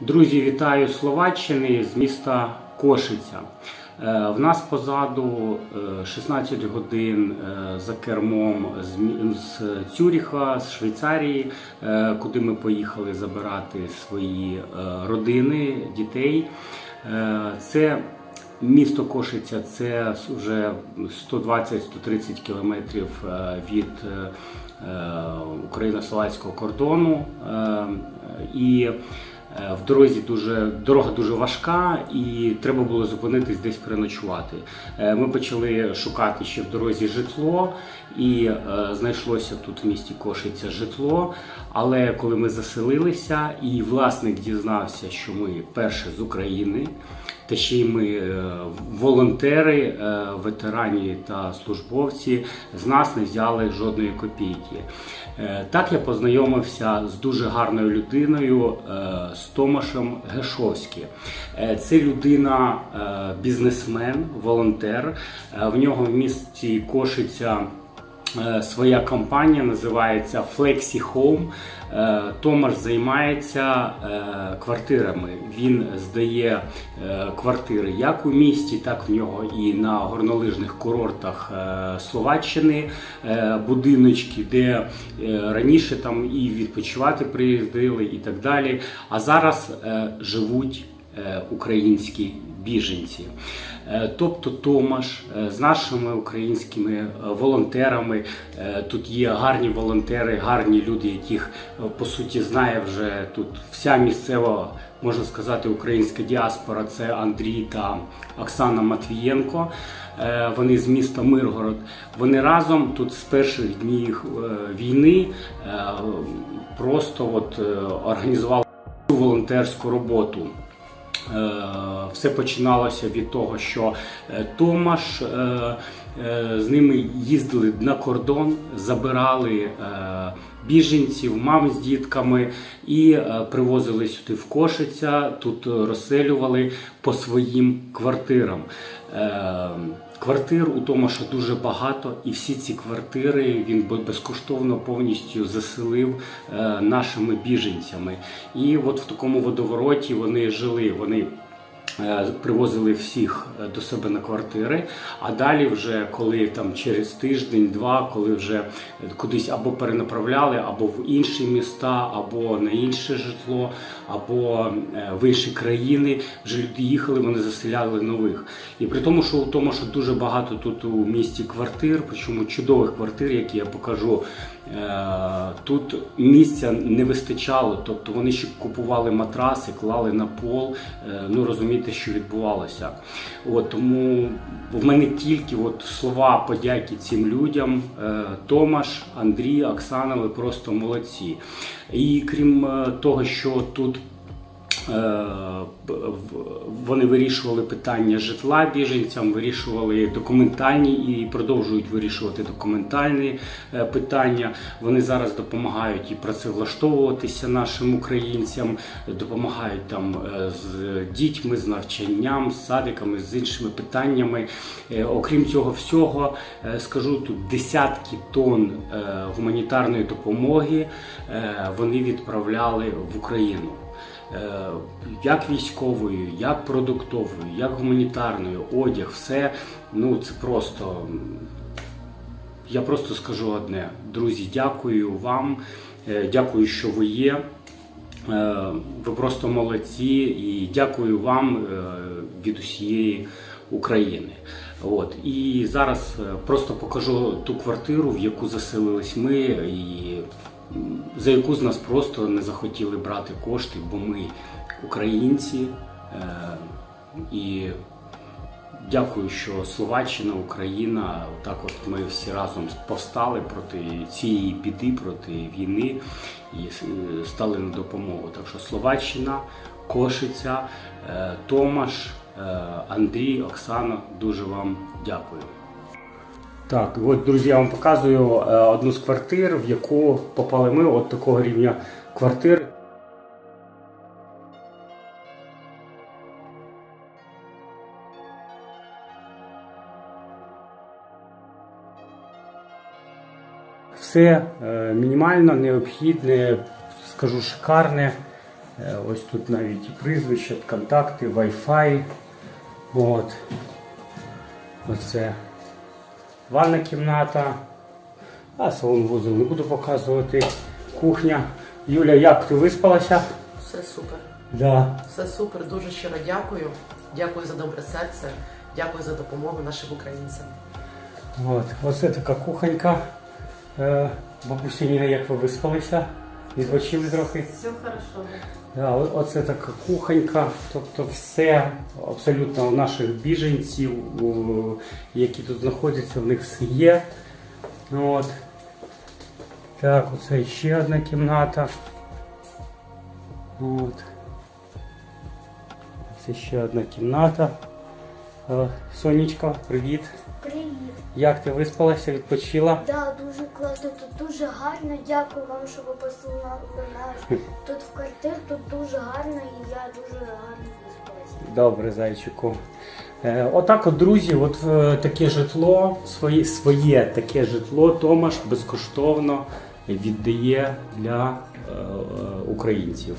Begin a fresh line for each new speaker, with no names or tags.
Друзі, вітаю Словаччини з міста Кошиця. Е, В нас позаду е, 16 годин е, за кермом з Цюріха, з Швейцарії, е, куди ми поїхали забирати свої е, родини, дітей. Е, Це місто Кошиця, це вже 120-130 кілометрів е, від е, е, україно-словацького кордону. І В дорозі дуже дорога дуже важка, і треба було зупинитись десь переночувати. Ми почали шукати ще в дорозі житло, і знайшлося тут в місті Кошиця житло. Але коли ми заселилися, і власник дізнався, що ми перше з України, та ще й ми е, волонтери, е, ветерані та службовці з нас не взяли жодної копійки. Е, Так я познайомився з дуже гарною людиною, з Томашем Гешовським. Це людина, бізнесмен, волонтер. В нього в місті Кошиця. Е, Своя компанія називається Flexi Home. Е, Томаш займається е, квартирами. Він здає квартири як у місті, так в нього і на горнолижних курортах Словаччини, будиночки, де раніше там і відпочивати приїздили, і так далі. А зараз живуть українські біженці. Е, Тобто Томаш е, з нашими українськими е, волонтерами. е, Тут є гарні волонтери, гарні люди, яких е, по суті знає вже тут вся місцева, можна сказати, українська діаспора. Це Андрій та Оксана Матвієнко. Е, Вони з міста Миргород. Вони разом тут з перших днів е, війни е, просто от е, організували волонтерську роботу. Е, Все починалося від того, що е, Томаш е, з ними їздили на кордон, забирали біженців, мам з дітками і е, привозили сюди в Кошиця, тут розселювали по своїм квартирам. Е, Квартир у Томаша дуже багато, і всі ці квартири він бе- безкоштовно повністю заселив е, нашими біженцями. І от в такому водовороті вони жили. Вони е, привозили всіх е, до себе на квартири. А далі, вже коли там через тиждень-два, коли вже кудись або перенаправляли, або в інші міста, або на інше житло, або е, в інші країни, вже люди їхали, вони заселяли нових. І при тому, що у тому, що дуже багато тут у місті квартир, причому чудових квартир, які я покажу. е, Тут місця не вистачало, тобто вони ще купували матраси, клали на пол. е, Ну розумієте, що відбувалося. От тому в мене тільки от слова подяки цим людям. Е, Томаш, Андрій, Оксана, ви просто молодці. І крім е, того, що тут Вони вирішували питання житла біженцям, вирішували документальні і продовжують вирішувати документальні е, питання. Вони зараз допомагають і працевлаштовуватися нашим українцям, допомагають там е, з дітьми, з навчанням, з садиками, з іншими питаннями. Е, Окрім цього всього, е, скажу тут десятки тонн е, гуманітарної допомоги е, вони відправляли в Україну. Е, як військовою, як продуктовою, як гуманітарною, одяг, все. Ну це просто. Я просто скажу одне. Друзі, дякую вам. е, Дякую, що ви є. Е, Ви просто молодці і дякую вам від усієї України. От і зараз просто покажу ту квартиру, в яку заселились ми, і за яку з нас просто не захотіли брати кошти, бо ми українці. Е, І дякую, що Словаччина, Україна, так от ми всі разом повстали проти цієї біди, проти війни і е, стали на допомогу. Так що Словаччина, Кошиця, е, Томаш, Андрій, Оксана, дуже вам дякую. Так, от, друзі, я вам показую е, одну з квартир, в яку попали ми, от такого рівня квартир. все е, мінімально необхідне, скажу шикарне. Е, Ось тут навіть і прізвища, контакти, Wi-Fi. От. Оце ванна кімната. А салон вузол не буду показувати. Кухня. Юля, як ти виспалася?
Все супер.
Да.
Все супер. Дуже щиро дякую. Дякую за добре серце. Дякую за допомогу нашим українцям.
От. Оце така кухонька. Бабусі бабуся Ніна, як ви виспалися? Відпочили трохи?
Все хорошо.
Да, оце така кухонька, тобто все абсолютно у наших біженців, які тут знаходяться, в них все є. От. Так, оце ще одна кімната. От. Це ще одна кімната. Е, Сонечка, привіт.
Привіт.
Як ти виспалася, відпочила?
Да, дуже класно, тут дуже гарно. Дякую вам, що ви послали нас тут в квартиру. Тут дуже гарно і я дуже гарно виспалася.
Добре, зайчику. Е, Отак, от, друзі, от е, таке житло, своє, своє таке житло Томаш безкоштовно віддає для е, е, українців.